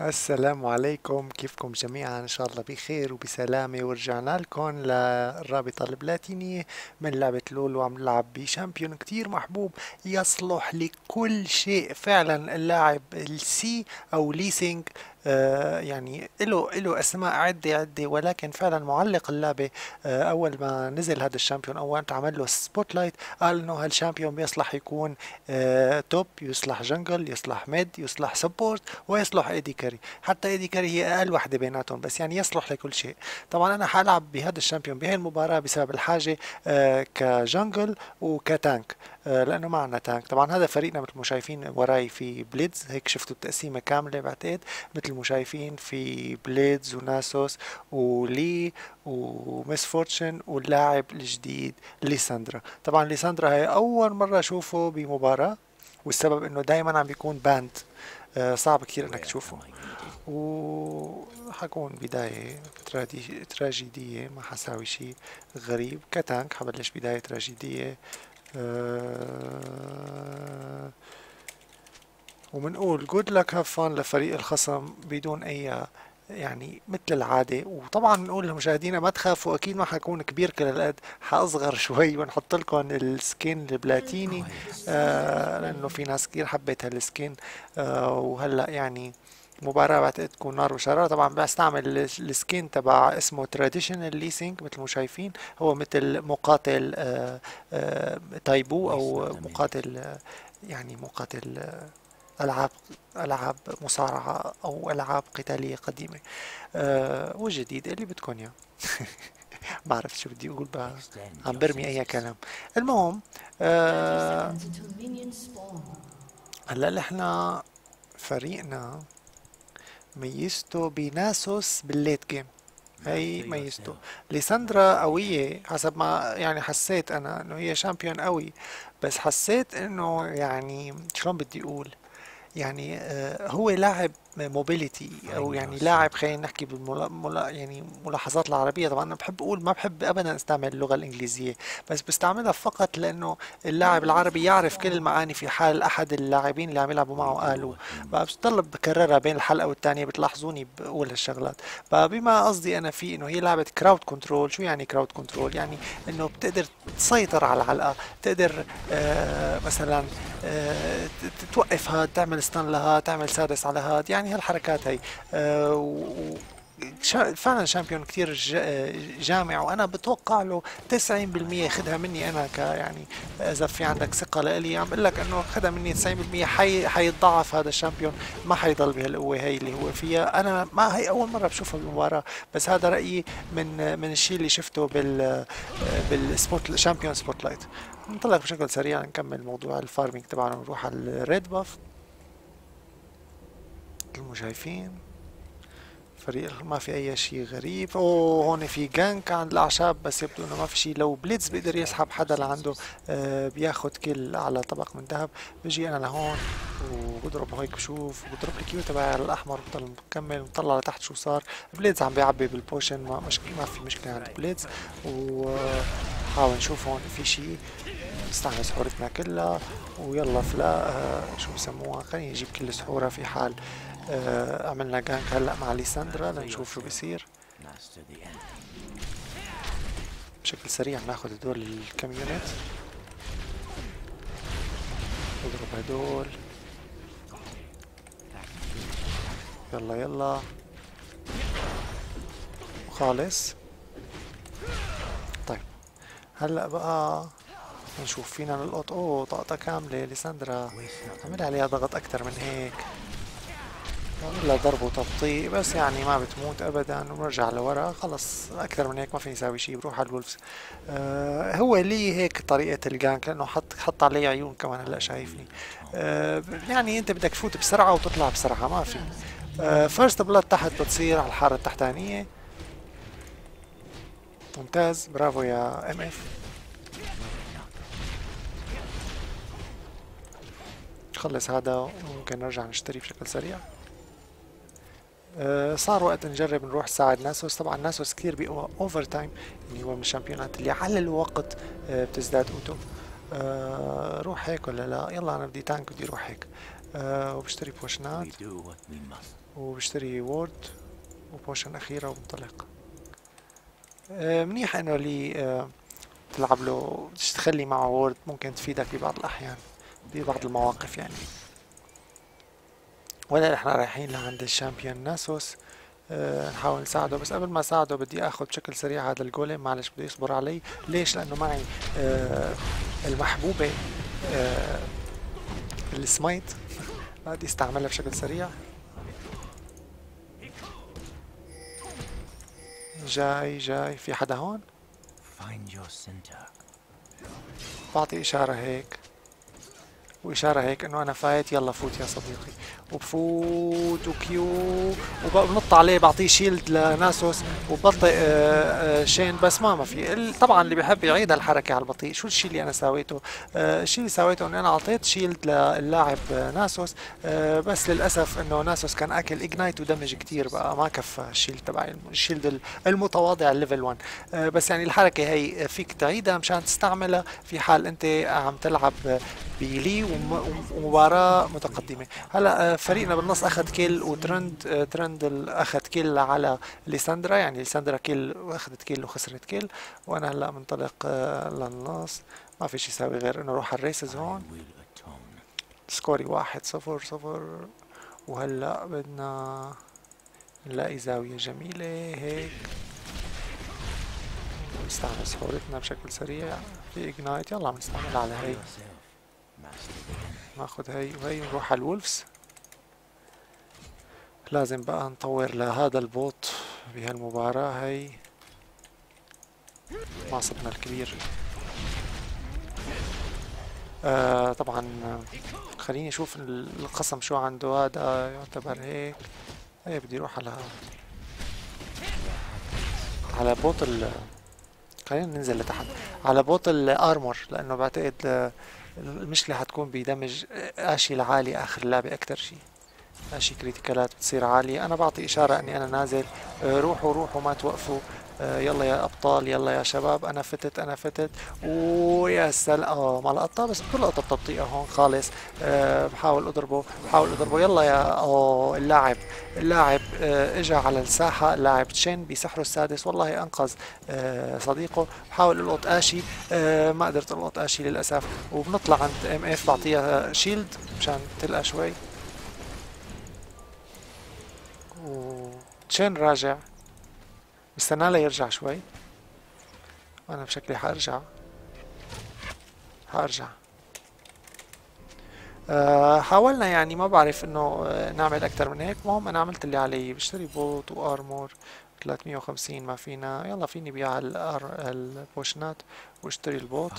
السلام عليكم. كيفكم جميعا؟ إن شاء الله بخير وبسلامة. ورجعنا لكم للرابطة البلاتينية من لعبة لول وعم نلعب ب champion كتير محبوب. يصلح لكل شيء. فعلا اللاعب السي أو Lee Sin يعني له له أسماء عدة عدة ولكن فعلا معلق اللعبة آه، أول ما نزل هذا ال champion أول عمل له spotlight قال إنه هال champion بيصلح يكون top آه، يصلح jungle يصلح mid يصلح support ويصلح AD carry حتى AD carry هي أقل وحدة بيناتهم بس يعني يصلح لكل شيء. طبعا أنا حألعب بهذا ال champion بهي المباراة بسبب الحاجة ك jungle وك tank لأنه معنا tank طبعا هذا فريقنا مثل ما شايفين وراي في Blitz هيك شفتوا التقسيمة كاملة بعتقد. مثل ما شايفين في Blitz و Nasus ولي و Miss Fortune واللاعب الجديد ليساندرا. طبعا ليساندرا هي أول مرة أشوفه بمباراة والسبب إنه دائما عم بيكون banned آه، صعب كثير إنك تشوفه. وحكون بداية تراجيدية ما حساوي شيء غريب. ك tank حبلش بداية تراجيدية. وبنقول good luck have fun لفريق الخصم بدون أي يعني مثل العادة. وطبعا بنقول لمشاهدينا ما تخافوا أكيد ما حكون كبير كل هالقد. حأصغر شوي ونحط لكم ال skin البلاتيني. آه لأنه في ناس كثير حبت هال skin. آه وهلأ يعني مباراة بعتقد تكون نار وشرارة طبعا بستعمل ال skin تبع اسمه traditional Lee Sin مثل ما شايفين. هو مثل مقاتل آه آه تايبو أو مقاتل آه يعني مقاتل ألعاب مصارعة أو ألعاب قتالية قديمة. أه والجديد اللي بدكم إياه. بعرف شو بدي أقول بقى عم برمي أي كلام. المهم أه هلأ نحن فريقنا ميزته بناسوس بالليت جيم هي ميزته ليساندرا قوية حسب ما يعني حسيت أنا إنه هي شامبيون قوي بس حسيت إنه يعني شلون بدي أقول يعني هو لاعب mobility أو يعني لاعب خلينا نحكي بالملا يعني ملاحظات العربية. طبعا أنا بحب أقول ما بحب ابدا أستعمل اللغة الإنجليزية بس بستعملها فقط لأنه اللاعب العربي يعرف كل المعاني في حال أحد اللاعبين اللي عم يلعبوا معه قالوا. فبضل بكررها بين الحلقة والثانيه بتلاحظوني بقول هالشغلات. فبما قصدي أنا فيه إنه هي لعبة crowd control شو يعني crowd control يعني إنه بتقدر تسيطر على الحلقة تقدر آه مثلا آه توقف هاد تعمل ستان لهاد تعمل سادس على هاد. يعني هالحركات هي. آه فعلا شامبيون كثير جامع وأنا بتوقع له 90% خدها مني أنا ك يعني إذا في عندك ثقة لإلي. عم بقول لك إنه خدها مني 90% حي حيتضاعف هذا الشامبيون. ما حيضل بهالقوة هي اللي هو فيها. أنا ما هي أول مرة بشوفها بالمباراه بس هذا رأيي من من الشيء اللي شفته بال بال spot champion spotlight. نطلع بشكل سريع نكمل موضوع ال farming تبعنا نروح على ال red buff مثل ما شايفين فريق ما في أي شيء غريب. اوه هون في gank عند الأعشاب بس يبدو إنه ما في شيء. لو بليتز بيقدر يسحب حدا لعنده آه كل على طبق من ذهب. بيجي أنا لهون وبضرب هيك بشوف وبضرب ال Q على الأحمر بضل مكمل بطلع لتحت شو صار. بليتز عم بيعبي بال potion ما مشكلة ما في مشكلة عند بليتز وحاول نشوف هون في شيء. نستعمل سحورتنا كلها ويلا فلا آه شو بسموها خليني نجيب كل سحورة في حال. آه عملنا gank هلا مع ليساندرا لنشوف شو بيصير. بشكل سريع ناخذ هدول الكم unit نضرب هدول. يلا يلا. خالص. طيب هلأ بقى نشوف فينا نلقط اوه طاقة كاملة ليساندرا. عمل عليها ضغط أكثر من هيك. عمل ضرب وتبطيء بس يعني ما بتموت ابدا. ونرجع لورا خلص. أكثر من هيك ما فيني أسوي شيء بروح على الولفز. آه هو لي هيك طريقة الجانك لأنه حط حط علي عيون كمان هلأ شايفني. آه يعني أنت بدك تفوت بسرعة وتطلع بسرعة ما في. آه first blood تحت بتصير على الحارة التحتانية. ممتاز. برافو يا MF. نخلص هذا وممكن نرجع نشتري بشكل سريع. صار وقت نجرب نروح نساعد ناسوس. طبعا ناسوس كثير بيقوى over time اللي هو من الشامبيونات اللي على الوقت آه، بتزداد قوته آه، روح هيك ولا لا؟ يلا أنا بدي tank بدي أروح هيك. آه وبشتري بوشنات وبشتري ward و potion أخيرة وبنطلق آه منيح إنه لي آه تلعب له تخلي معه ward ممكن تفيدك ببعض الأحيان ببعض المواقف يعني. ولا إحنا رايحين لعند ال champion ناسوس أه نحاول نساعده. بس قبل ما أساعده بدي آخذ بشكل سريع هذا ال golem معلش بده يصبر علي. ليش؟ لأنه معي أه المحبوبة أه السمايت. بدي استعملها بشكل سريع. جاي جاي. في حدا هون؟ بعطي إشارة هيك. وإشارة هيك إنه أنا فايت. يلا فوت يا صديقي. وبفوت و Q وبنط عليه بعطيه shield لناسوس وبطئ آه، آه، شين بس ما ما في. طبعا اللي بيحب يعيد الحركة على البطيء شو الشيء اللي أنا سويته آه، الشيء اللي سويته إني أنا أعطيت shield للاعب ناسوس بس للأسف إنه ناسوس كان أكل ignite و damage كتير بقى ما كفى ال shield تبعي ال shield المتواضع ال level 1 بس يعني الحركة هي فيك تعيدها مشان تستعملها في حال أنت عم تلعب بيلي ومباراة متقدمة. هلأ فريقنا بالنص أخذ kill وترند ترند أخذ kill على ليساندرا يعني ليساندرا kill واخذت kill وخسرت kill وأنا هلأ منطلق آه، للنص. ما في شيء يساوي غير إنه أروح على ال wraiths هون. سكوري واحد صفر صفر. وهلأ بدنا نلاقي زاوية جميلة هيك. نستعمل سحورتنا بشكل سريع. في ignite يلا عم نستعمل على هي ناخد هاي وهي نروح على ال wolves. لازم بقى نطور لهذا ال boot بهالمباراة هاي. معصبنا الكبير. آه طبعا خليني أشوف القسم شو عنده. هذا يعتبر هيك. هي بدي أروح على على boot ال خلينا ننزل لتحت. على boot ال armor لأنه بعتقد المشكلة حتكون ب damage آشي العالي آخر اللعبة أكتر شي. اشي كريتيكالات بتصير عالية. أنا بعطي إشارة إني أنا نازل. آه، روحوا روحوا ما توقفوا. آه، يلا يا أبطال يلا يا شباب. أنا فتت أنا فتت. ويا سلام. آه ما لقطها بس بكل لقطه بتبطيئه هون خالص. بحاول أضربه بحاول أضربه. يلا يا آه اللاعب اللاعب اجى على الساحة. لاعب تشين بسحره السادس. والله أنقذ أه صديقه. بحاول ألقط آشي. أه ما قدرت ألقط آشي للأسف. وبنطلع عند MF بعطيها shield مشان تلقى شوي. وتشين راجع استنى ليرجع شوي وأنا بشكلي حارجع حارجع أه حاولنا يعني ما بعرف انه نعمل أكتر من هيك المهم أنا عملت اللي علي بشتري boot و armor 350 ما فينا يلا فيني بيع البوشنات واشتري ال boot.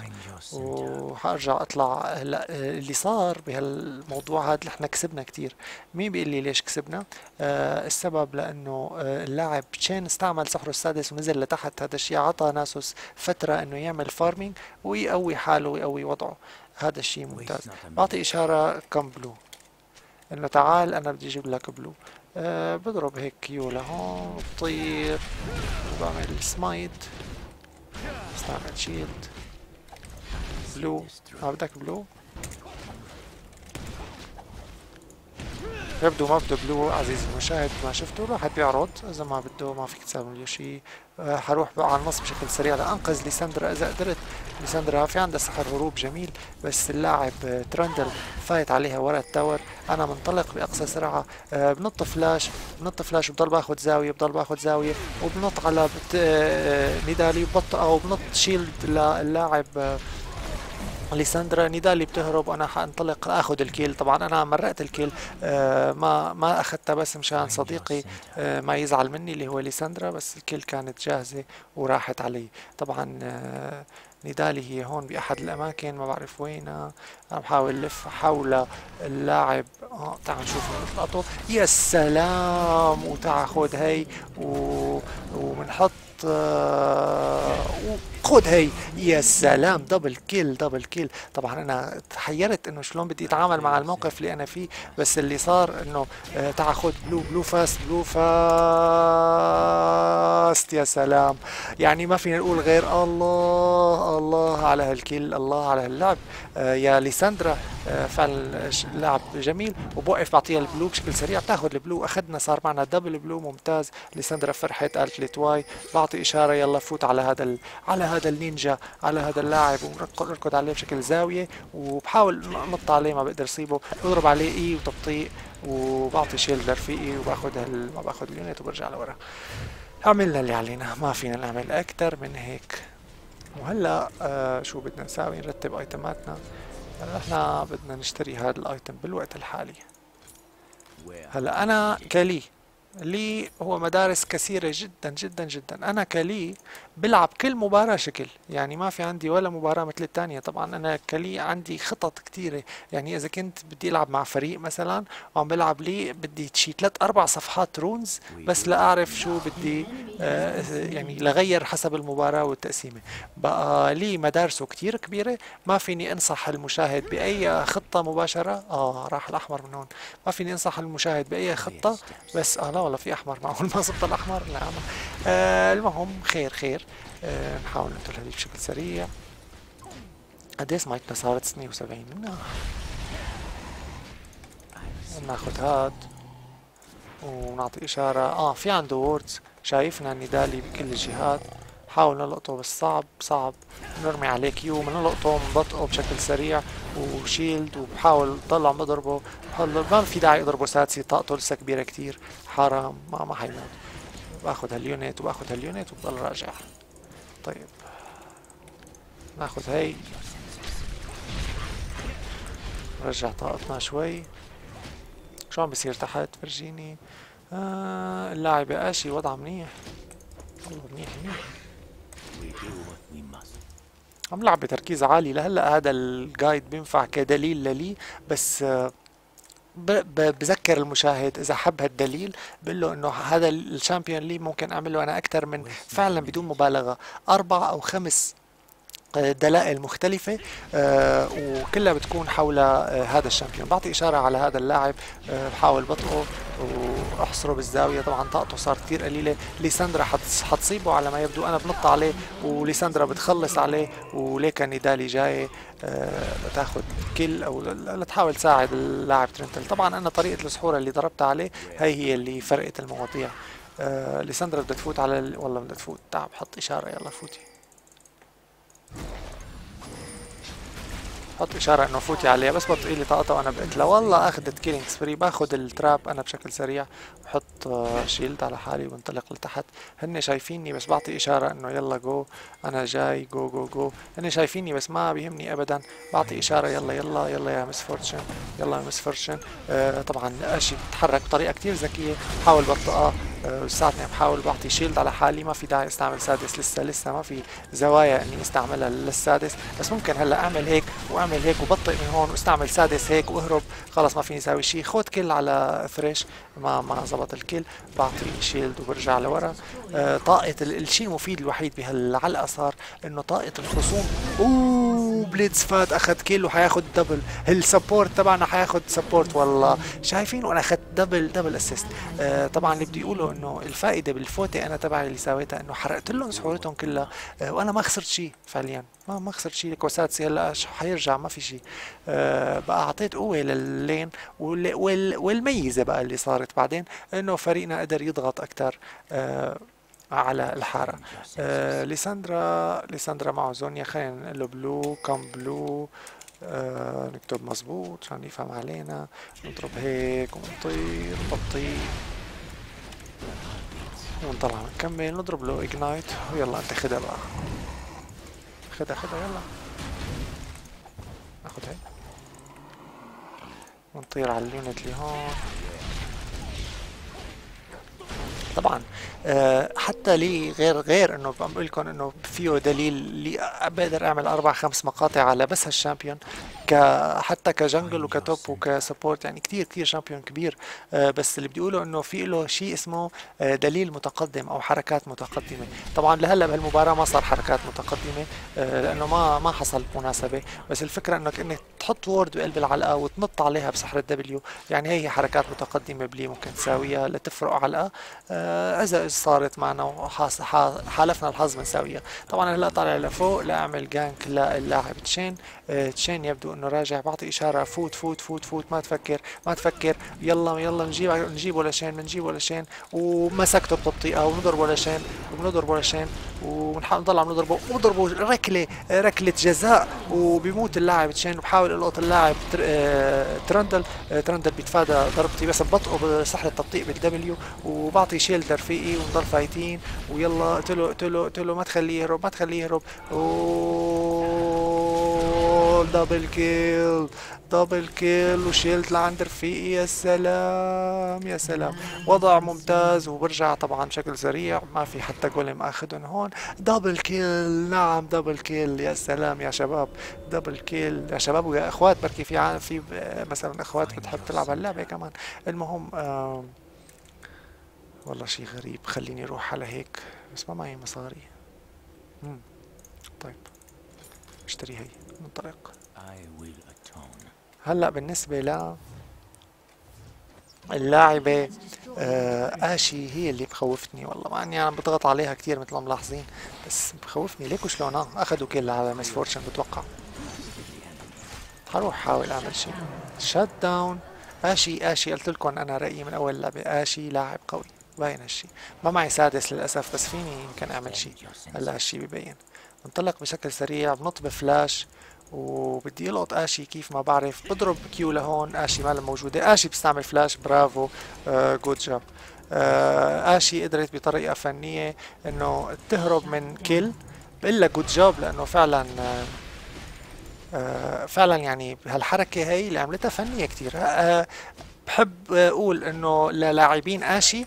وحارجع أطلع هلا اللي صار بهالموضوع هذا إحنا كسبنا كثير مين بيقول لي ليش كسبنا؟ آه السبب لأنه آه اللاعب تشين استعمل سحره السادس ونزل لتحت هذا الشيء عطى ناسوس فترة إنه يعمل farming ويقوي حاله ويقوي وضعه. هذا الشيء ممتاز. بعطي إشارة come blue إنه تعال أنا بدي أجيب لك blue أه بضرب هيك Q لهون بطير. بعمل سمايت استعمل shield blue ما بدك blue يبدو ما بده blue عزيزي المشاهد ما شفته الواحد بيعرض. إذا ما بده ما فيك تساوي له شيء أه حروح بقى على النص بشكل سريع لأنقذ ليساندرا. إذا قدرت ليساندرا في عندها سحر هروب جميل بس اللاعب ترندل فايت عليها ورا ال tower. أنا منطلق بأقصى سرعة. أه بنط فلاش بنط فلاش وبضل باخذ زاوية بضل باخذ زاوية وبنط على بت... أه أو بنط shield للاعب ليساندرا نيدالي بتهرب وأنا حأنطلق آخذ ال kill. طبعا أنا مرقت ال kill. آه ما ما أخذتها بس مشان صديقي آه ما يزعل مني اللي هو ليساندرا بس ال kill كانت جاهزة وراحت علي. طبعا آه نيدالي هي هون بأحد الأماكن ما بعرف وينها. أنا بحاول لف حول اللاعب. آه تعال نشوف نطلقه يا سلام! وتعال خذ هي و... وبنحط خد هي. يا سلام double kill double kill طبعا أنا تحيرت إنه شلون بدي أتعامل مع الموقف اللي أنا فيه بس اللي صار إنه آه تعال خد blue blue fast blue fast يا سلام. يعني ما فينا نقول غير الله الله على هال kill الله على هاللعب. آه يا ليساندرا آه فعلا لعب جميل وبوقف بعطيها ال blue بشكل سريع. بتاخذ ال blue أخذنا صار معنا double blue ممتاز. ليساندرا فرحت قالت لي تواي بعطي إشارة يلا فوت على هذا ال... على هذا النينجا على هذا اللاعب ونركض عليه بشكل زاوية. وبحاول نط عليه ما بقدر أصيبه. بضرب عليه E وتبطيء وبعطي shield لرفيقي وباخذ هال... ما باخذ ال unit وبرجع لورا. عملنا اللي علينا. ما فينا نعمل أكثر من هيك. وهلا آه شو بدنا نساوي؟ نرتب ايتماتنا إحنا بدنا نشتري هذا ال item بالوقت الحالي. هلا أنا كلي. لي هو مدارس كثيرة جدا جدا جدا. أنا كلي بلعب كل مباراة شكل. يعني ما في عندي ولا مباراة مثل الثانية طبعا أنا كلي عندي خطط كثيرة يعني إذا كنت بدي ألعب مع فريق مثلا وعم بلعب لي بدي شي ثلاث أربع صفحات رونز بس لأعرف شو بدي آه يعني لغير حسب المباراة والتقسيمة. بقى لي مدارسه كثير كبيرة. ما فيني أنصح المشاهد بأي خطة مباشرة. آه راح الأحمر من هون. ما فيني أنصح المشاهد بأي خطة. بس آه لا والله في أحمر معقول. ما صبت الأحمر. لا آه المهم خير خير. نحاول نقتل هذيك بشكل سريع. قديش سمايتنا صارت 76 منها؟ ناخذ هاد ونعطي إشارة. آه في عنده wards شايفنا الندالي بكل الجهات. حاول نلقطه بس صعب. صعب نرمي عليه Q بنلقطه بنبطئه بشكل سريع. و shield وبحاول ضل عم بضربه ما في داعي اضربه سادسي؟ طاقته لسه كبيرة كتير. حرام ما ما حيموت. باخذ هال unit وباخذ هال unit وبضل راجع. طيب. ناخذ هي نرجع طاقتنا شوي. شو عم بصير تحت فرجيني آه اللاعبة آشي وضعها منيح. والله منيح منيح. عم لعب بتركيز عالي. لهلأ هذا الجايد بينفع كدليل للي بس آه بذكر المشاهد إذا حب هالدليل بقول له إنه هذا ال champion لي ممكن اعمله أنا أكثر من فعلا بدون مبالغة أربع أو خمس دلائل مختلفة آه وكلها بتكون حول آه هذا ال champion. بعطي إشارة على هذا اللاعب آه بحاول بطئه وأحصره بالزاوية. طبعا طاقته صار كثير قليلة. ليساندرا حتصيبه على ما يبدو. أنا بنط عليه وليساندرا بتخلص عليه وليكا نيدالي جاي لتاخذ kill أو لتحاول تساعد اللاعب ترندل. طبعا أنا طريقة السحورة اللي ضربتها عليه هي هي اللي فرقت المواضيع. آه ليساندرا بدها تفوت على ال... والله بدها تفوت. تعب حط إشارة يلا فوتي. حط إشارة إنه فوتي عليها بس بطئي لي طاقتها وأنا بقتلها والله أخذت killing spree باخذ التراب أنا بشكل سريع بحط shield على حالي وبنطلق لتحت. هن شايفيني بس بعطي إشارة إنه يلا جو أنا جاي جو جو جو هن شايفيني بس ما بيهمني ابدا. بعطي إشارة يلا يلا يلا يا مس فورتشن يلا يا مس فورتشن آه طبعا أشي بتحرك بطريقة كثير ذكية بحاول بطئها. لساتني عم بحاول بعطي shield على حالي ما في داعي أستعمل سادس لسه لسه ما في زوايا إني أستعملها للسادس. بس ممكن هلأ أعمل هيك وأعمل هيك وبطئ من هون وأستعمل سادس هيك وأهرب خلص ما فيني أسوي شيء خذ kill على ثريش ما ما زبط ال kill بعطي shield وبرجع لورا. آه طاقة الشيء المفيد الوحيد بهالعلقة صار إنه طاقة الخصوم أوه بليدز فات أخذ كيل وحياخذ دبل السبورت تبعنا حياخذ سبورت والله. شايفين؟ وأنا أخذت دبل دبل اسيست آه طبعا اللي بدي اقوله إنه الفائدة بالفوتة أنا تبعي اللي سويتها إنه حرقت لهم سحورتهم كلها. آه وأنا ما خسرت شيء فعليا. ما ما خسرت شيء الكوساتسي هلأ حيرجع ما في شيء آه بقى أعطيت قوة لللين وال وال والميزة بقى اللي صارت بعدين إنه فريقنا قدر يضغط أكثر آه على الحارة. آه ليساندرا ليساندرا معه زونيا. خلينا نقول له blue come blue. آه نكتب مزبوط عشان يفهم علينا. نضرب هيك ونطير. بطيء ونطلع نكمل نضرب له ignite ويلا انت خدها بقى. خدها خدها يلا. ناخد هي ونطير على ال unit اللي هون. طبعا أه حتى لي غير غير إنه بقول لكم إنه فيه دليل لي بقدر أعمل أربع خمس مقاطع على بس هال champion. ك حتى ك jungle وك top وك support يعني كتير كتير champion كبير. آه، بس اللي بدي أقوله إنه في له شيء اسمه آه، دليل متقدم أو حركات متقدمة. طبعا لهلأ بهالمباراة ما صار حركات متقدمة آه، لأنه ما ما حصل مناسبة. بس الفكرة انك انك تحط ward بقلب العلقة وتنط عليها بسحر ال W. يعني هي حركات متقدمة بلي ممكن تساويها لتفرق علقة. إذا صارت معنا وحالفنا الحظ بنساويها. طبعا هلأ طالع لفوق لأعمل gank للاعب تشين. تشين يبدو انه راجع بعطي إشارة. فوت فوت فوت فوت. ما تفكر ما تفكر. يلا يلا نجيب نجيبه لشين بنجيبه لشين ومسكته بتبطيئة ونضربه لشين وبنضربه لشين ونضل عم نضربه ونضربه ركلة ركلة جزاء. وبيموت اللاعب تشين وبحاول ألقط اللاعب آه، ترندل. آه، ترندل بيتفادى ضربتي. بس ببطئه بسحر التبطيء بال W. وبعطي shield رفيقي ونضل فايتين. ويلا قلت له قلت له قلت له ما تخليه يهرب ما تخليه يهرب. double kill double kill و shield لعند رفيقي يا سلام يا سلام. وضع ممتاز وبرجع طبعا بشكل سريع ما في حتى golem آخذهم هون. double kill نعم double kill يا سلام يا شباب. دبل كيل يا شباب ويا إخوات بركي في في مثلا إخوات بتحب تلعب هاللعبه كمان. المهم آه والله شي غريب خليني أروح على هيك. بس ما معي مصاري. مم. طيب اشتري هي منطلق هلأ بالنسبة ل اللاعبة آه آشي هي اللي مخوفتني والله. مع إني أنا بضغط عليها كثير مثل ما ملاحظين بس مخوفني. ليكو شلونها أخذوا kill على مس فورتشن بتوقع. حروح حاول أعمل شيء shut down آشي آشي. قلت لكم أنا رأيي من أول لعبة. آشي لاعب قوي. باين هالشيء ما معي سادس للأسف بس فيني يمكن أعمل شيء هلأ هالشيء ببين. بنطلق بشكل سريع بنط بفلاش. وبدي يلقط آشي كيف ما بعرف. بضرب Q لهون آشي ما موجودة. آشي بيستعمل فلاش برافو. آه good job آه آشي قدرت بطريقة فنية إنه تهرب من كل. بقول لك جود جاب لأنه فعلا آه آه فعلا يعني هالحركة هي اللي عملتها فنية كثير آه بحب أقول إنه للاعبين آشي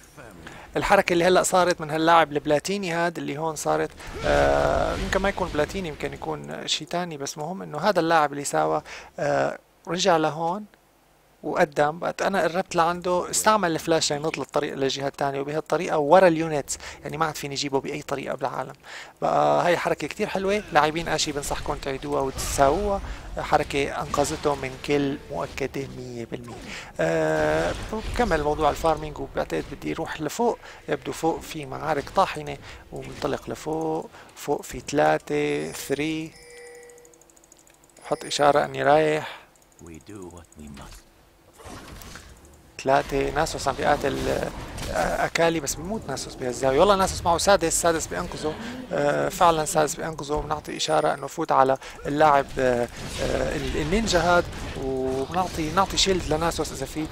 الحركة اللي هلأ صارت من هاللاعب البلاتيني هذا اللي هون صارت آه يمكن ما يكون بلاتيني يمكن يكون شيء ثاني بس مهم إنه هذا اللاعب اللي ساوى آه رجع لهون وقدم بقت أنا قربت لعنده استعمل الفلاش لينط للطريق للجهه الثانية وبهالطريقة ورا ال units يعني ما عاد فيني اجيبه بأي طريقة بالعالم. بقى هاي حركة كثير حلوة لاعبين اشي بنصحكم تعيدوها وتساووها. حركة أنقذته من kill مؤكدة 100% أه بكمل موضوع ال farming وبعتقد بدي أروح لفوق. يبدو فوق في معارك طاحنة ومنطلق لفوق فوق في ثلاثة three بحط إشارة أني رايح. ثلاثة ناسوس عم بيقاتل آه، أكالي بس بموت ناسوس بهالزاويه والله ناسوس معه سادس سادس بينقذه آه، فعلا سادس بينقذه بنعطي إشارة إنه فوت على اللاعب آه، النينجا هاد. وبنعطي نعطي shield لناسوس إذا في.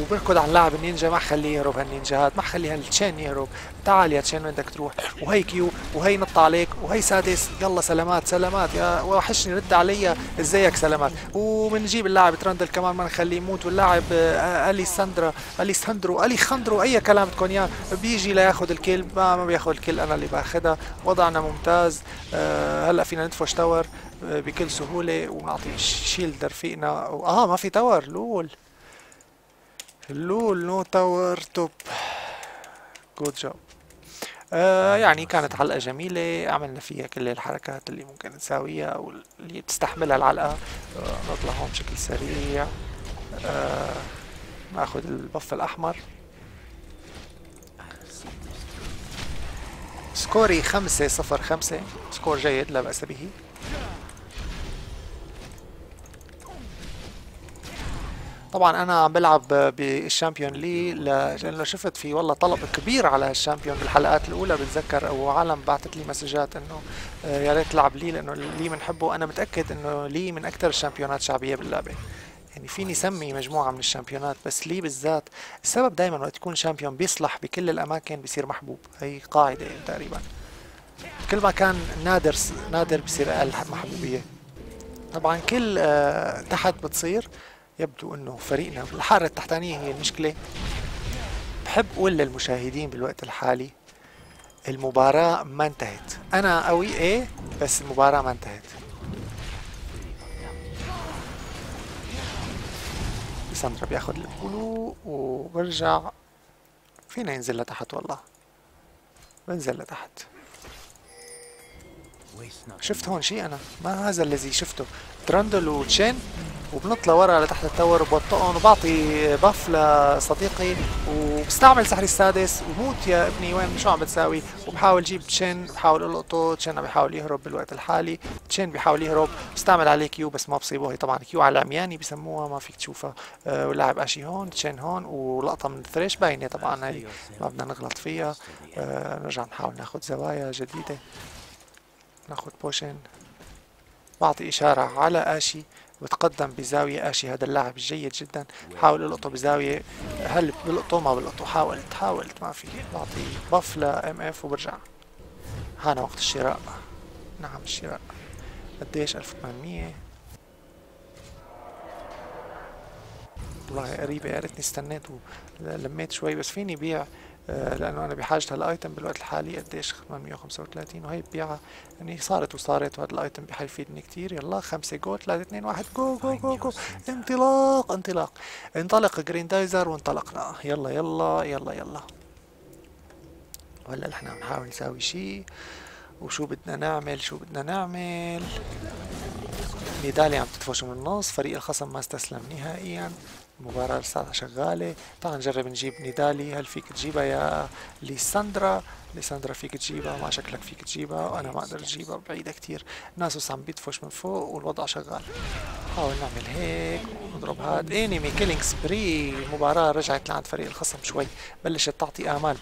وبركض على اللاعب النينجا. ما خليه يهرب هالنينجا هاد. ما خلي هالتشين يهرب. تعال يا تشين وين بدك تروح. وهي Q وهي نط عليك وهي سادس. يلا سلامات سلامات. يا وحشني رد علي. إزيك سلامات. وبنجيب اللاعب ترندل كمان ما نخليه يموت. واللاعب أليساندرا أليساندرو أليخاندرو. أي كلام بدكم اياه بيجي لياخذ ال kill ما, ما بياخذ ال kill أنا اللي باخذها. وضعنا ممتاز. أه هلأ فينا ندفش tower آه، بكل سهولة. ونعطي shield رفيقنا آه ما في tower. lol. lol no tower top. good job آه يعني كانت علقة جميلة عملنا فيها كل الحركات اللي ممكن نساويها أو اللي تستحملها العلقة. آه نطلع هون بشكل سريع. آه ناخذ ال buff الأحمر. score ي خمسة صفر خمسة. score جيد لا بأس به. طبعا أنا عم بلعب بال champion لي لأنه شفت في والله طلب كبير على هال champion بالحلقات الأولى بتذكر أو عالم بعثت لي مسجات إنه آه، يا ريت تلعب لي لأنه لي بنحبه أنا متأكد إنه لي من أكثر الشامبيونات شعبية باللعبة. يعني فيني سمي مجموعة من الشامبيونات بس لي بالذات السبب دايما وقت يكون شامبيون بيصلح بكل الأماكن بيصير محبوب. هي قاعدة تقريبا. كل ما كان نادر نادر بصير أقل محبوبية. طبعا كل آه تحت بتصير يبدو أنه فريقنا بالحارة التحتانية هي المشكلة. بحب أقول للمشاهدين بالوقت الحالي المباراة ما انتهت. أنا قوي إيه بس المباراة ما انتهت. ليساندرا بياخد ال blue وبرجع. فينا ينزل لتحت والله. بنزل لتحت. شفت هون شيء أنا؟ ما هذا الذي شفته. تراندل وتشين؟ وبنط لورا لتحت ال tower وبوطئهم وبعطي buff لصديقي وبستعمل سحري السادس. وموت يا ابني وين؟ شو عم بتساوي؟ وبحاول جيب تشين بحاول القطه تشين عم بيحاول يهرب بالوقت الحالي. تشين بيحاول يهرب. بستعمل عليه Q بس ما بصيبه. هي طبعا Q على العمياني بسموها ما فيك تشوفها. أه واللاعب أشي هون تشين هون ولقطة من الثريش باينة طبعا هي ما بدنا نغلط فيها. أه نرجع نحاول ناخذ زوايا جديدة. ناخذ potion. بعطي إشارة على أشي. بتقدم بزاوية آشي هذا اللاعب جيد جدا. حاول القطه بزاوية. هل بلقطه؟ ما بلقطه. حاولت حاولت. ما في. بعطي buff ل MF وبرجع. هانا وقت الشراء. نعم الشراء. قديش؟ 1800 والله قريبة يا ريتني استنيت ولميت شوي. بس فيني بيع لأنه أنا بحاجة هال item بالوقت الحالي قديش 835 وهي ببيعها يعني صارت وصارت وهذا ال item حيفيدني كثير يلا 5 جو 3 2 1 جو جو جو جو انطلاق انطلاق. انطلق جرين دايزر وانطلقنا. يلا يلا يلا يلا. وهلا نحن عم نحاول نساوي شيء وشو بدنا نعمل؟ شو بدنا نعمل؟ نيدالي عم تدفش من النص. فريق الخصم ما استسلم نهائيا. المباراة لساتها شغالة. تعال نجرب نجيب نيدالي. هل فيك تجيبها يا ليساندرا؟ ليساندرا فيك تجيبها. ما شكلك فيك تجيبها. وأنا ما أقدر أجيبها. بعيدة كتير. ناسوس عم بيدفش من فوق والوضع شغال. حاول نعمل هيك ونضرب هاد. enemy killing spree المباراة رجعت لعند فريق الخصم شوي. بلشت تعطي آمال.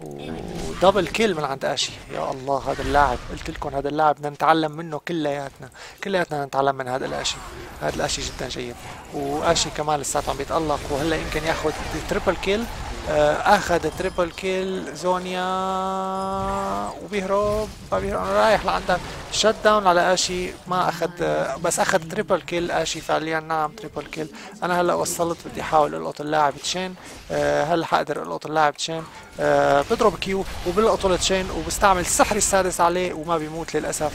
و double kill من عند أشي. يا الله هذا اللاعب قلت لكم هذا اللاعب بدنا نتعلم منه كلياتنا. كلياتنا نتعلم من هذا الأشي. هذا الأشي جدا جيد. وأشي كمان لساته عم بيتألق. وهلأ يمكن ياخذ triple kill آه، أخذ triple kill زونيا وبيهرب. ما بيهرب رايح لعندك shut down على أشي. ما أخذ آه، بس أخذ triple kill أشي فعليا. نعم triple kill أنا هلأ وصلت بدي أحاول ألقط اللاعب تشين آه، هلا حقدر ألقط اللاعب تشين بضرب Q وبلقطه لتشين وبستعمل السحر السادس عليه وما بيموت للأسف.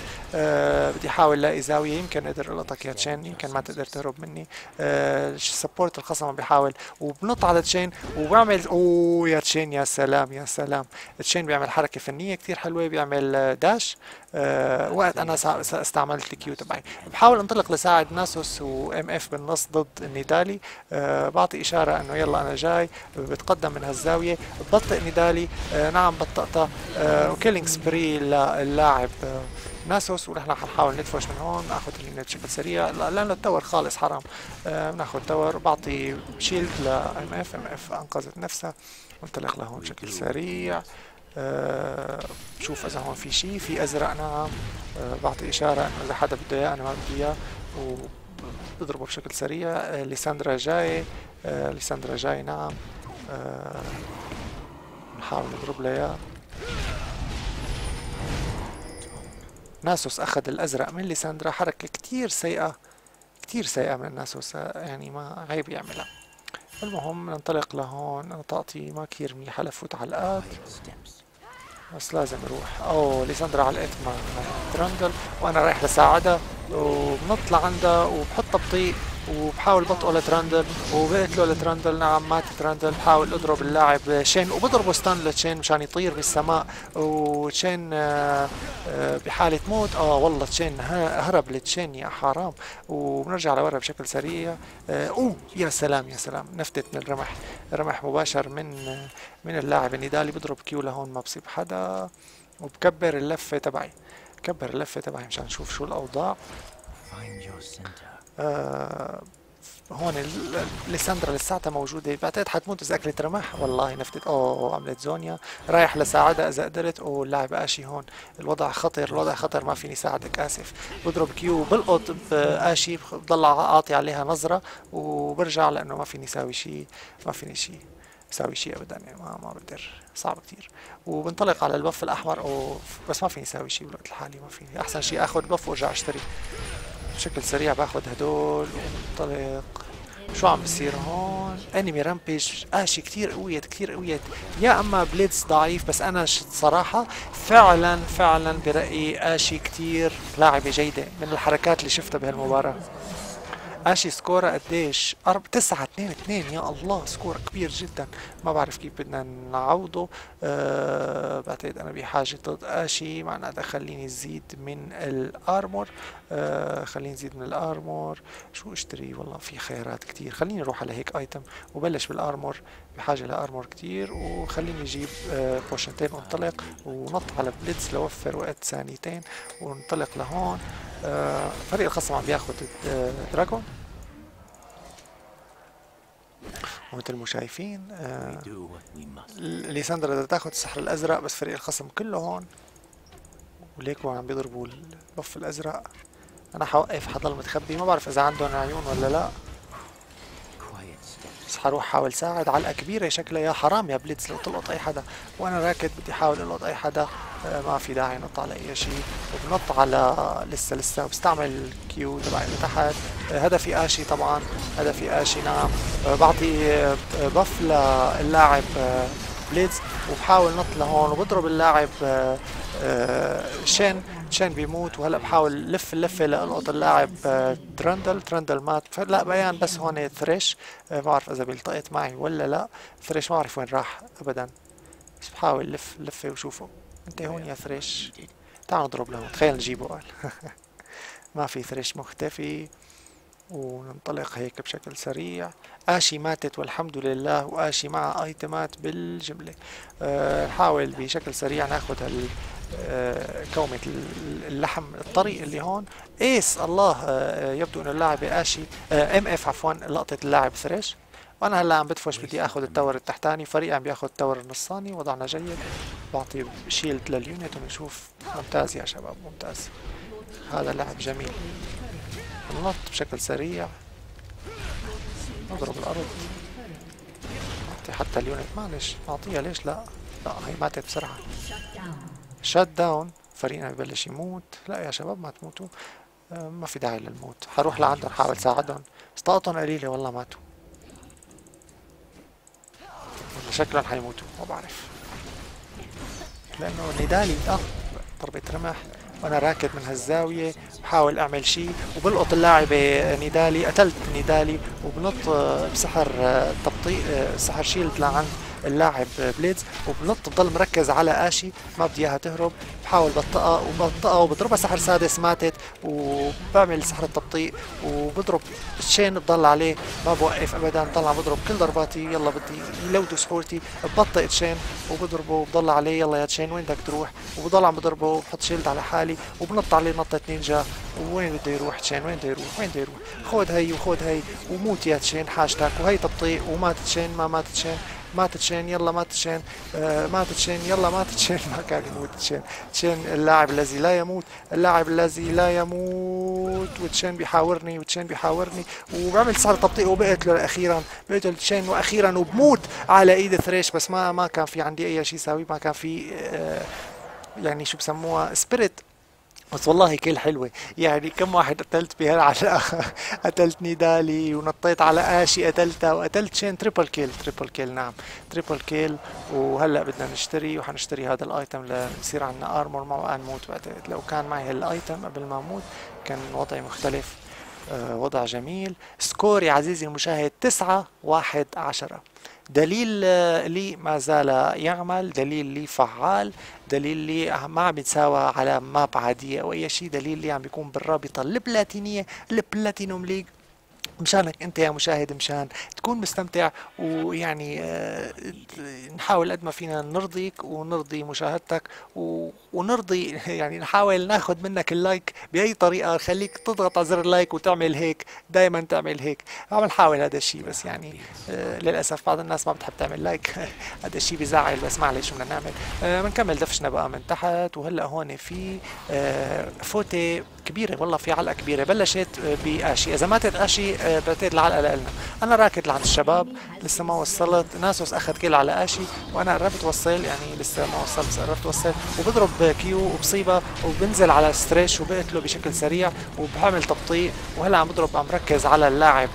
بدي أحاول لاقي زاوية يمكن أقدر القطك يا تشين يمكن ما تقدر تهرب مني. support الخصم عم بيحاول وبنط على تشين وبعمل أوه يا تشين يا سلام يا سلام. تشين بيعمل حركة فنية كثير حلوة بيعمل dash وقت أنا استعملت ال Q تبعي. بحاول انطلق لساعد ناسوس و MF بالنص ضد النيدالي. بعطي إشارة إنه يلا أنا جاي بتقدم من هالزاوية. ببطئ نيدالي أه نعم بطأته أه و killing spree للاعب أه ناسوس ونحن حنحاول ندفش من هون ناخذ ال unit بشكل سريع. لأنه ال tower خالص حرام. آه بناخذ tower بعطي shield ل MF MF أنقذت نفسها. وانطلق لهون بشكل سريع. آه شوف إذا هون في شيء في أزرق نعم. آه بعطي إشارة إنه إذا حدا بده إياه أنا ما بدي إياه. وبضربه بشكل سريع. آه ليساندرا جاي. آه ليساندرا جاي نعم. آه نحاول نضرب له اياه ناسوس أخذ الأزرق من ليساندرا حركة كتير سيئة كتير سيئة من ناسوس يعني ما عيب يعملها. المهم ننطلق لهون أنا طاقتي ما كثير منيحة لفوت على ال fight بس لازم أروح أوه ليساندرا علقت مع تراندل وأنا رايح لساعدها وبنط لعندها وبحط بطيء وبحاول بطئه لتراندل وبقتله لتراندل نعم مات تراندل بحاول أضرب اللاعب شين وبضربه stun لتشين مشان يطير بالسماء. وتشين آه، آه، بحالة موت. آه والله تشين هرب لتشين يا حرام. وبنرجع لورا بشكل سريع. آه، أوه يا سلام يا سلام. نفدت من الرمح رمح مباشر من من اللاعب النيدالي بضرب Q لهون ما بصيب حدا. وبكبر اللفة تبعي. كبر اللفة تبعي مشان نشوف شو الأوضاع. آه هون ليساندرا لساتها موجودة. بعتقد حتموت إذا أكلت رمح؟ والله نفدت. أوه عملت زونيا. رايح لساعدها إذا قدرت. أوه اللاعب آشي هون. الوضع خطر الوضع خطر. ما فيني ساعدك آسف. بضرب Q بلقط بآشي بضل أعطي عليها نظرة وبرجع لأنه ما فيني ساوي شيء ما فيني شيء ساوي شيء ابدا. يعني ما ما بقدر. صعب كثير وبنطلق على ال buff الأحمر. أو بس ما فيني اساوي شيء بالوقت الحالي ما فيني. أحسن شيء آخذ buff وأرجع أشتري. بشكل سريع باخذ هدول وانطلق شو عم بصير هون؟ enemy rampage اشي كثير قويت كثير قويت يا أما بليدز ضعيف بس أنا صراحة فعلا فعلا برأيي اشي كثير لاعبة جيدة من الحركات اللي شفتها بهالمباراة. أشي score ها قديش؟ أرب... تسعة اتنين اتنين يا الله score كبير جدا. ما بعرف كيف بدنا نعوضه. أه بعتقد أنا بحاجة ضد أشي. معناتها خليني زيد من ال armor. أه خليني نزيد من ال armor. شو أشتري؟ والله في خيارات كتير. خليني نروح على هيك item وبلش بال armor. بحاجة ل armor كتير وخليني أجيب أه potion تين وانطلق ونط على بليتز لوفر وقت ثانيتين وننطلق لهون. أه فريق الخصم عم بياخد dragon ومثل ما شايفين آه ليساندرا بدها تاخذ السحر الأزرق بس فريق الخصم كله هون. وليكو عم بيضربوا ال buff الأزرق. أنا حوقف حضل متخبي ما بعرف إذا عندهم عيون ولا لا. بس حروح حاول ساعد علقة كبيرة شكلها يا حرام يا بليتز لو تلقط أي حدا. وأنا راكد بدي أحاول القط أي حدا. آه ما في داعي نط على اي شيء. وبنط على لسه لسه بستعمل Q تبعي لتحت. آه هدفي آشي طبعا. هدفي آشي نعم. آه بعطي buff للاعب آه بليتز وبحاول نط لهون وبضرب اللاعب آه آه شين. شين بيموت وهلأ بحاول لف اللفة لألقط اللاعب ترندل. ترندل مات. لا بيان بس هون ثريش. ما بعرف إذا بيلتقط معي ولا لأ. ثريش ما بعرف وين راح ابدا. بس بحاول لف لفة وشوفه. انت هون يا ثريش. تعال نضرب له تخيل نجيبه. قال ما في ثريش مختفي. وننطلق هيك بشكل سريع. آشي ماتت والحمد لله وآشي مع item ات بالجملة. أه حاول بشكل سريع ناخذ هال أه كومة اللحم الطري اللي هون. إيس الله أه يبدو إنه اللاعب آشي MF عفوا لقطه اللاعب ثريش وأنا هلأ عم بدفش بدي آخذ ال tower التحتاني. فريقي عم بياخذ ال tower النصاني. وضعنا جيد. بعطي shield لل unit ونشوف. ممتاز يا شباب ممتاز. هذا لعب جميل. ننط بشكل سريع. نضرب الأرض. نعطي حتى ال unit معلش نعطيها ليش لا؟ لا هي ماتت بسرعة. شات داون فريقنا ببلش يموت. لا يا شباب ما تموتوا. ما في داعي للموت. حروح لعندهم حاول ساعدهم طاقتهم قليلة والله ماتوا. شكلهم حيموتوا ما بعرف. لأنه نضالي آه ضربة رمح. وأنا راكد من هالزاوية بحاول أعمل شيء وبلقط اللاعبة نيدالي قتلت نيدالي وبنط بسحر تبطيء سحر shield لعند اللاعب بليدز وبنط بضل مركز على آشي. ما بدي إياها تهرب. بحاول بطئها وبطئها وبضربها سحر سادس ماتت. وبعمل سحر التبطيء وبضرب الشين بضل عليه. ما بوقف ابدا بضل بضرب كل ضرباتي. يلا بدي يلودوا سحورتي. ببطئ تشين وبضربه وبضل عليه. يلا يا تشين وين بدك تروح؟ وبضل عم بضربه وبحط shield على حالي. وبنط عليه نطة نينجا. وين بده يروح تشين وين بده يروح؟ وين بده يروح؟ خذ هي وخذ هي. وموت يا تشين حاجتك وهي تبطيء ومات تشين ما مات تشين مات تشين يلا مات تشين آه تشين يلا مات تشين ما كان يموت تشين تشين اللاعب الذي لا يموت اللاعب الذي لا يموت. وتشين بيحاورني وتشين بيحاورني. وبعمل سحر تبطيء وبقتله أخيرا. بقتل تشين وأخيرا وبموت على إيد ثريش. بس ما ما كان في عندي أي شيء ساوي ما كان في آه يعني شو بسموها spirit بس والله كل حلوة. يعني كم واحد قتلت بهالعلقة قتلت نيدالي ونطيت على آشي قتلتها وقتلت شين. triple kill triple kill نعم. triple kill وهلأ بدنا نشتري وحنشتري هذا ال item لنصير عنا armor ما نموت بعتقد لو كان معي هال item قبل ما أموت كان وضعي مختلف. آه وضع جميل. سكوري عزيزي المشاهد تسعة واحد عشرة. دليل لي ما زال يعمل دليل لي فعال دليل لي ما عم يتساوى على map عادية أو أي شيء دليل لي عم بيكون بالرابطة البلاتينية ال platinum league. مشانك أنت يا مشاهد مشان تكون مستمتع ويعني آه نحاول قد ما فينا نرضيك ونرضي مشاهدتك ونرضي يعني نحاول ناخذ منك ال like بأي طريقة خليك تضغط على زر ال like وتعمل هيك دائما تعمل هيك. عم نحاول هذا الشيء بس يعني آه للأسف بعض الناس ما بتحب تعمل like. هذا الشيء بزعل بس معلش شو بدنا نعمل. آه بنكمل دفشنا بقى من تحت وهلأ هون في آه كبيرة والله في علقة كبيرة. بلشت بآشي. إذا ماتت آشي بعتقد العلقة لنا أنا راكض لعند الشباب لسه ما وصلت. ناسوس أخذ kill على آشي وأنا قربت وصل يعني لسه ما وصلت بس قربت وصل. وبضرب Q وبصيبة وبنزل على ثريش وبقتله بشكل سريع وبعمل تبطيء. وهلأ عم بضرب عم ركز على اللاعب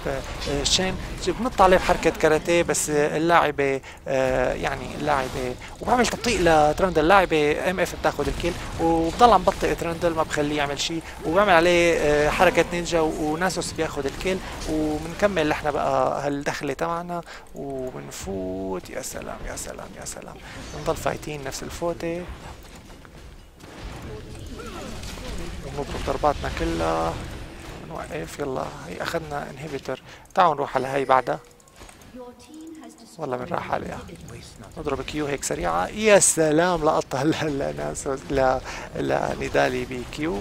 شين. بنط عليه بحركة كاراتيه بس اللاعبة آه، يعني اللاعبة. وبعمل تبطيء لترندل. اللاعبة MF بتاخذ ال kill وبضل عم بطئ ترندل ما بخليه يعمل شيء وبعمل عليه آه، حركة نينجا وناسوس بياخذ ال kill وبنكمل نحن بقى هالدخلة تبعنا وبنفوت. يا سلام يا سلام يا سلام. بنضل فايتين نفس الفوتة. بنضرب ضرباتنا كلها. نوقف يلا هي أخذنا inhibitor تعالوا نروح على هاي بعدها. والله من راح عليها. نضرب Q هيك سريعة. يا سلام لقطة لناس ل لنيدالي ب Q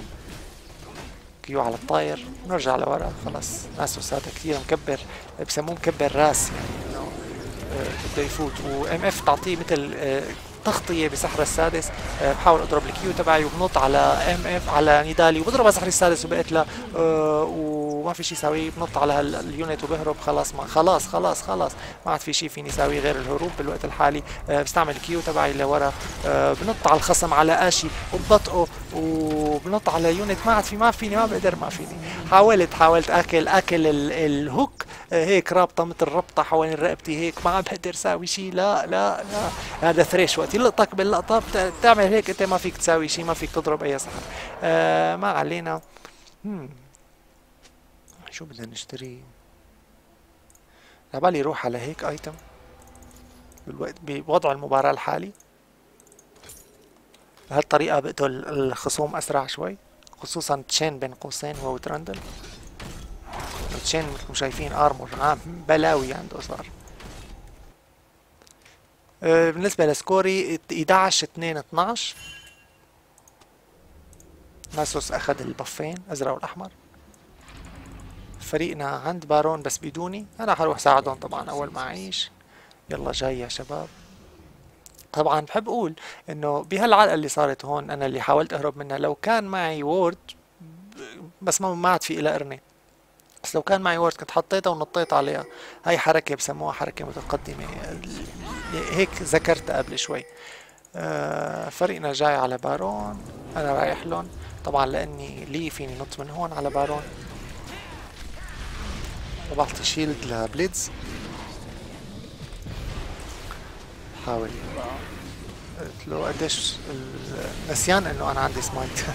Q على الطاير نرجع لورا خلص ناسوس هذا كثير مكبر بسموه مكبر راس يعني إنه آه، بده يفوت. و MF تعطيه مثل آه، تغطية بسحر السادس. آه، بحاول أضرب ال Q تبعي وبنط على MF على نيدالي وبضرب سحر السادس وبقتله آه، وما في شيء ساويه بنط على ال unit وبهرب خلاص ما خلاص خلاص خلاص ما عاد في شيء فيني ساويه غير الهروب بالوقت الحالي. بستعمل ال Q تبعي لورا. بنط على الخصم على آشي وببطئه. وبنط على unit ما عاد في ما فيني ما بقدر ما فيني. حاولت حاولت اكل أكل ال hook هيك رابطة مثل ربطه حوالين رقبتي هيك ما بقدر ساوي شيء لا لا لا. هذا ثريش وقت. يلقطك باللقطة بتعمل هيك أنت ما فيك تساوي شيء ما فيك تضرب أي سحر آه ما علينا. هم. شو بدنا نشتري؟ لبالي روح على هيك item بالوقت بوضع المباراة الحالي. بهالطريقة بقتل الخصوم أسرع شوي خصوصا تشين بين قوسين هو وترندل. تشين مثلكم شايفين armor عام بلاوي عنده صار. آه، بالنسبة لسكوري 11 2 12 ناسوس أخذ البفين ازرق والاحمر فريقنا عند بارون بس بدوني. أنا حروح ساعدهم طبعا أول ما أعيش. يلا جاي يا شباب. طبعا بحب أقول إنه بهالعلقة اللي صارت هون أنا اللي حاولت أهرب منها لو كان معي وورد بس ما عاد في إلى قرنه بس لو كان معي ward كنت حطيتها ونطيت عليها. هاي حركة بسموها حركة متقدمة. هيك ذكرتها قبل شوي. آه، فريقنا جاي على بارون. أنا رايح لهم. طبعا لأني لي فيني نط من هون على بارون. وبعطي shield لبليدز. حاول. قلت له قديش نسيان إنه أنا عندي سمايت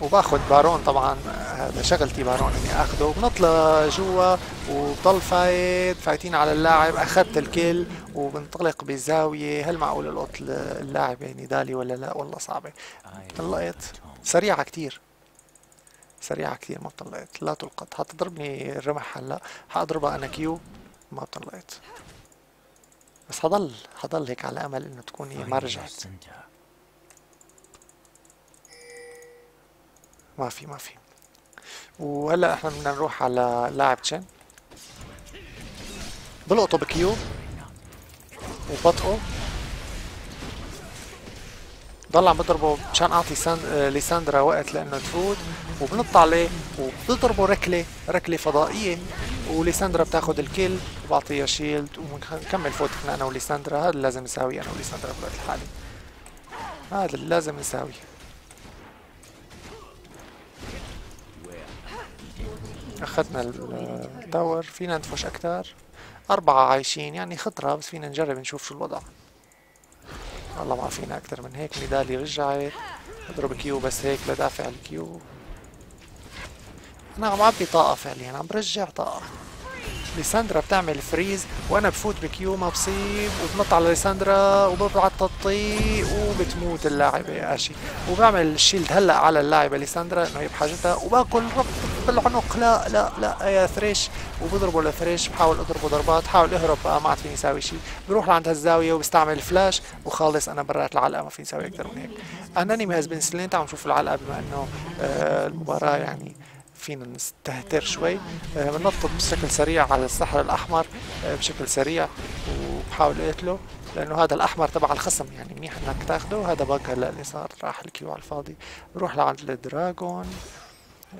وباخذ بارون طبعا هذا شغلتي بارون إني اخذه وبنط لجوا وبضل فايت فايتين على اللاعب أخذت ال kill وبنطلق بزاويه هل معقول القط اللاعب نيدالي ولا لا؟ والله صعبة. طلقت. سريعة كتير. سريعة كتير ما طلقت. لا تلقط. حتضربني الرمح هلأ. حأضربها أنا Q ما طلقت. بس حضل حضل هيك على أمل إنه تكون هي ما رجعت. ما في ما في. وهلأ إحنا بدنا نروح على لاعب تشين. بلقطه بكيو. وبطئه. ضل عم بضربه مشان أعطي ليساندرا وقت لإنه تفوت. وبنط عليه وبضربه ركلة ركلة فضائية. وليساندرا بتاخذ ال kill وبعطيها shield ونكمل فوتنا أنا وليساندرا. هذا اللي لازم نساويه أنا وليساندرا بالوقت الحالي. هذا اللي لازم نساويه أخذنا ال tower فينا ندفش أكثر أربعة عايشين يعني خطرة بس فينا نجرب نشوف شو الوضع. والله ما فينا أكثر من هيك نيدالي رجعت. أضرب Q بس هيك بدافع ال Q. أنا عم عبي طاقة فعليا عم برجع طاقة. ليساندرا بتعمل freeze وأنا بفوت ب Q ما بصيب وبنط على ليساندرا وبعمل تبطيء وبتموت اللاعبة اشي وبعمل ال shield هلأ على اللاعبة ليساندرا إنه هي بحاجتها وباكل بالعنق. لا لا لا يا ثريش. وبضربه لثريش بحاول أضربه ضربات حاول اهرب بقى ما عاد فيني اساوي شيء بروح لعند هالزاوية وبستعمل الفلاش وخالص أنا برات العلقة ما فيني اساوي أكثر من هيك. an enemy has been slain تعالوا نشوف العلقة بما إنه آه المباراة يعني فينا نستهتر شوي. آه، بننط بشكل سريع على السحر الأحمر آه، بشكل سريع وبحاول أقتله لأنه هذا الأحمر تبع الخصم يعني منيح إنك تاخده هذا bug هلأ اللي صار راح ال Q على الفاضي. بروح لعند ال dragon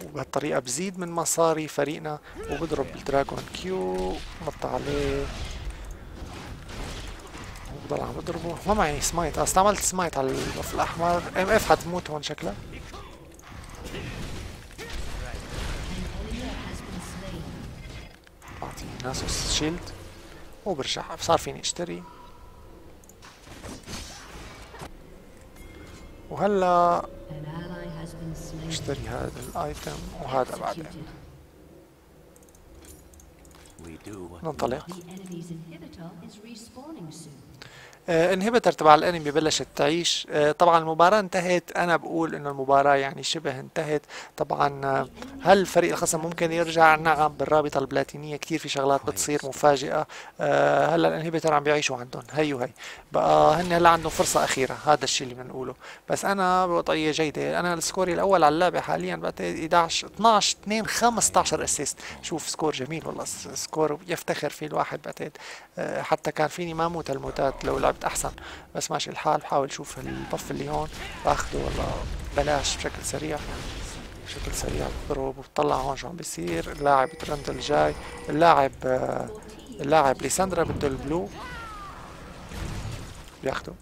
وبهالطريقة بزيد من مصاري فريقنا وبضرب ال dragon Q نط عليه. وبضل عم بضربه. ما معي سمايت. استعملت smite على ال buff الأحمر. MF حتموت هون شكلها. ناسوس shield. وبرجع صار فيني اشتري. وهلا اشتري هذا ال item وهذا بعدين ننطلق. inhibitor تبع ال enemy بلشت تعيش. آه، طبعا المباراة انتهت. أنا بقول إنه المباراة يعني شبه انتهت. طبعا آه، هل فريق الخصم ممكن يرجع؟ نعم بالرابطة البلاتينية كثير في شغلات بتصير مفاجئة. آه، هلأ ال inhibitor عم بيعيشوا عندهم. هي. وهي بقى هن هلأ عندهم فرصة أخيرة. هذا الشيء اللي بنقوله. بس أنا بوضعية جيدة. أنا ال score ي الأول على اللعبة حاليا بعتقد 11 12 2 15 assist شوف score جميل والله. score يفتخر فيه الواحد بعتقد حتى كان فيني ما موت الموتات لو لعبت أحسن. بس ماشي الحال بحاول أشوف ال buff اللي هون. باخده والله بلاش بشكل سريع. بشكل سريع بضرب وبطلع هون شو عم بيصير. اللاعب ترندل الجاي. اللاعب اللاعب ليساندرا بده ال blue. بياخده.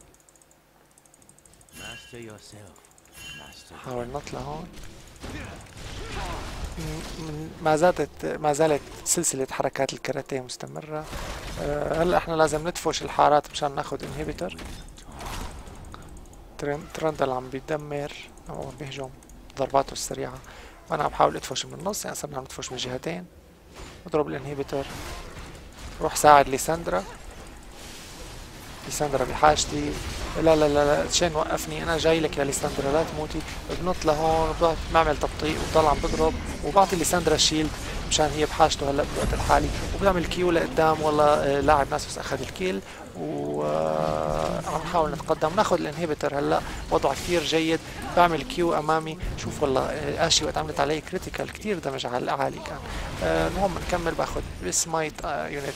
حاول نطلع هون ما زالت ما زالت سلسلة حركات الكاراتيه مستمرة. أه هلأ إحنا لازم ندفش الحارات مشان ناخد inhibitor ترندل عم بيدمر أو بيهجم ضرباته السريعة. وأنا عم بحاول ادفش من النص يعني صرنا عم ندفش من جهتين. أضرب ال inhibitor روح ساعد ليساندرا. ليساندرا بحاجتي. لا لا لا لا شين وقفني. أنا جاي لك يا ليساندرا لا تموتي. بنط لهون بعمل تبطيء وبضل عم بضرب. وبعطي ليساندرا shield. مشان هي بحاجته هلا بالوقت الحالي. وبعمل Q لقدام والله آه، لاعب ناسوس أخذ ال kill. وعم نحاول نتقدم. ناخذ ال inhibitor هلا. وضع كثير جيد. بعمل Q أمامي. شوف والله آه، آشي وقت عملت عليه critical كثير damage عالي كان. آه، المهم نكمل. باخذ smite unit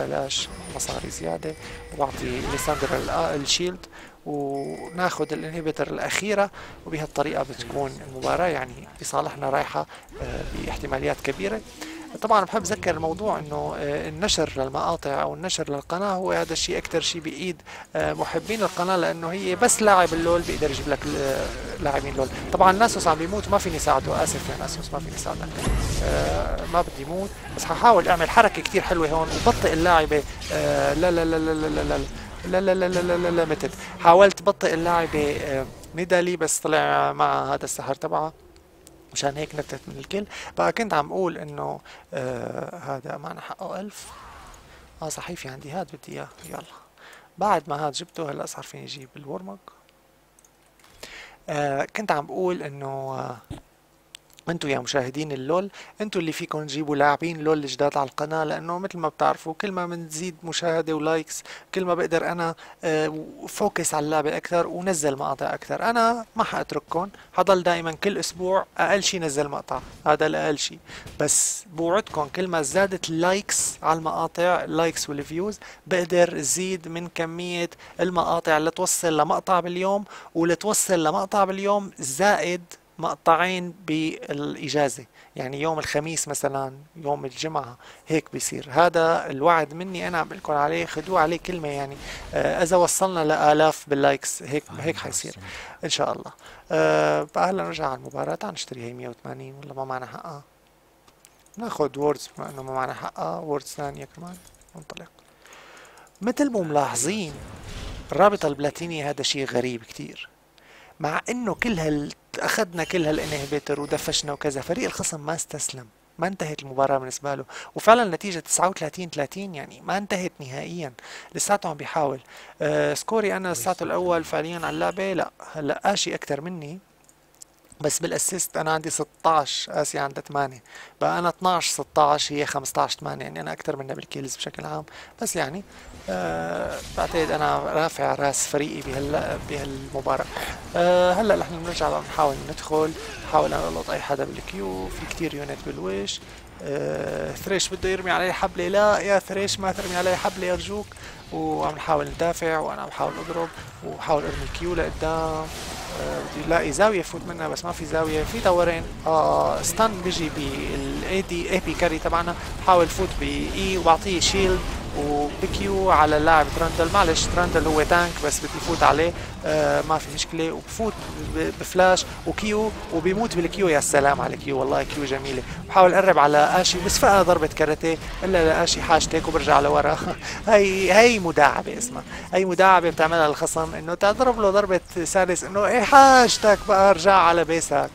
بلاش مصاري زيادة. وبعطي ليساندرا ال shield. وناخذ الانهبيتر الأخيرة وبهالطريقه بتكون المباراة يعني بصالحنا رايحة آه، باحتماليات كبيرة. طبعا بحب أذكر الموضوع إنه آه، النشر للمقاطع أو النشر للقناة هو هذا الشيء أكثر شيء بايد آه، محبين القناة لأنه هي بس لاعب اللول بيقدر يجيب لك لاعبين لول. طبعا ناسوس عم بيموت ما فيني ساعده آسف يا ناسوس ما فيني ساعدك ما بدي موت بس ححاول أعمل حركة كثير حلوة هون وبطئ اللاعبه لا لا لا لا لا, لا, لا, لا. لا لا لا لا لا لا متت حاولت بطئ اللاعبة ندالي بس طلع مع هذا السحر تبعها مشان هيك نتت من الكل. بقى كنت عم أقول إنه آه هذا معنا حقه ألف. آه صحيفي عندي هاد بدي اياه يلا. بعد ما هاد جبته هلأ صار فيني أجيب الورمق. آه كنت عم بقول إنه آه أنتوا يا مشاهدين اللول أنتوا اللي فيكم تجيبوا لاعبين لول جداد على القناة لأنه مثل ما بتعرفوا كل ما بنزيد مشاهدة و likes كل ما بقدر أنا focus آه، على اللعبة أكثر ونزل مقاطع أكثر. أنا ما حأترككم حضل دائما كل أسبوع أقل شي نزل مقطع هذا الأقل شي. بس بوعدكم كل ما زادت ال likes على المقاطع ال likes وال views بقدر زيد من كمية المقاطع اللي توصل لمقطع باليوم واللي توصل لمقطع باليوم زائد مقطعين بالإجازة. يعني يوم الخميس مثلا يوم الجمعة هيك بيصير. هذا الوعد مني أنا عم لكم عليه خدوه عليه كلمة يعني. آه إذا وصلنا لآلاف بال likes هيك هيك حيصير. إن شاء الله. آه هلا نرجع على المباراة. تعال نشتري هي 180 ولا ما معنا حقها؟ ناخذ wards بما إنه ما معنا حقها wards ثانية كمان. ننطلق مثل ما ملاحظين الرابطة البلاتينية هذا شيء غريب كتير. مع إنه كل هال أخذنا كل هال inhibitor ودفشنا وكذا فريق الخصم ما استسلم ما انتهت المباراة بالنسبة له. وفعلا النتيجة 39 30 يعني ما انتهت نهائيا. لساته عم بيحاول. آه score ي أنا لساته الأول فعليا على اللعبة لا هلأ آشي أكثر مني. بس بال assist أنا عندي 16 آشي عندها 8 بقى أنا 12 16 هي 15 8 يعني أنا أكثر منها بال kills بشكل عام. بس يعني أه بعتقد أنا رافع رأس فريقي بهال بهالمباراة. أه هلأ نحن بنرجع نحاول ندخل نحاول القط أي حدا بال Q. في كثير unit بالوش. أه ثريش بده يرمي علي حبلة. لا يا ثريش ما ترمي علي حبلة ارجوك وعم نحاول ندافع وأنا عم بحاول أضرب وبحاول أرمي ال Q لقدام. بدي الاقي زاوية فوت منها بس ما في زاوية. في دورين. آه stun بيجي بال AD AP carry تبعنا. بحاول فوت باي وبعطيه shield وب Q على اللاعب ترندل. معلش ترندل هو tank بس بدي فوت عليه. آه ما في مشكلة. وبفوت بفلاش. و Q وبيموت بال Q. يا سلام على Q. والله Q جميلة. بحاول أقرب على آشي بس فقعها ضربة كاراتيه إلا لاشي حاجتك وبرجع لورا. هي هي مداعبة اسمها. هي مداعبة بتعملها الخصم إنه تضرب له ضربة سادس إنه إيه حاجتك بقى ارجع على base ك.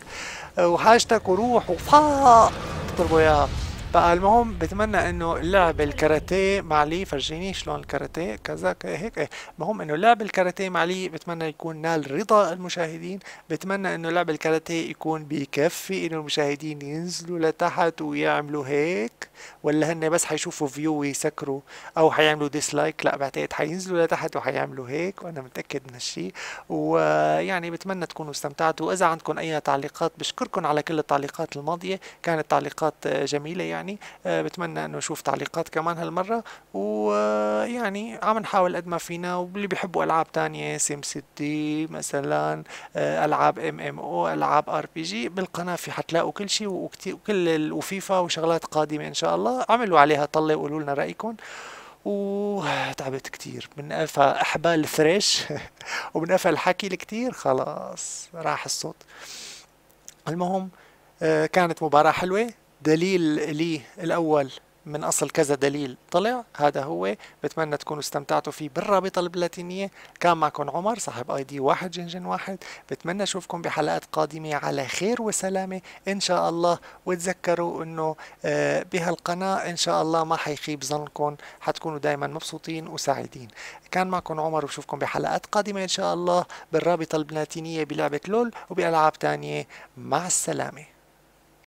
وحاجتك وروح وفا تضربه اياها بقى المهم بتمنى إنه لعب الكاراتيه مع لي فرجيني شلون الكاراتيه؟ كذا هيك إيه. المهم إنه لعب الكاراتيه مع لي بتمنى يكون نال رضا المشاهدين. بتمنى إنه لعب الكاراتيه يكون بكفي إنه المشاهدين ينزلوا لتحت ويعملوا هيك. ولا هن بس حيشوفوا view ويسكروا أو حيعملوا dislike لا بعتقد حينزلوا لتحت وحيعملوا هيك وأنا متأكد من هالشيء ويعني بتمنى تكونوا استمتعتوا. وإذا عندكم أي تعليقات بشكركم على كل التعليقات الماضية. كانت تعليقات جميلة يعني. يعني آه، بتمنى إنه أشوف تعليقات كمان هالمرة. ويعني عم نحاول قد ما فينا واللي بيحبوا ألعاب تانية سيم سيتي مثلا آه، ألعاب MMO ألعاب RPG بالقناة في حتلاقوا كل شيء وكل وفيفا وشغلات قادمة إن شاء الله. عملوا عليها طله وقولوا لنا رأيكم. وتعبت كتير. من قفا أحبال ثريش ومن قفا الحكي الكتير خلاص راح الصوت. المهم آه، كانت مباراة حلوة. دليل لي الأول من أصل كذا دليل طلع. هذا هو بتمنى تكونوا استمتعتوا فيه بالرابطة البلاتينية. كان معكم عمر صاحب آي دي واحد جنجن واحد. بتمنى أشوفكم بحلقات قادمة على خير وسلامة. إن شاء الله وتذكروا إنه آه، بهالقناة إن شاء الله ما حيخيب ظنكم. حتكونوا دايما مبسوطين وسعيدين. كان معكم عمر وبشوفكم بحلقات قادمة إن شاء الله بالرابطة البلاتينية بلعبة لول وبألعاب تانية. مع السلامة.